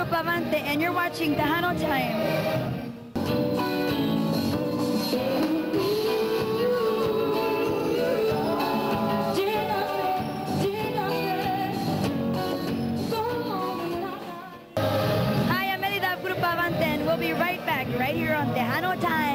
And You're watching Tejano Time. Hi, I'm Elida of Grupo Avante, and we'll be right back right here on Tejano Time.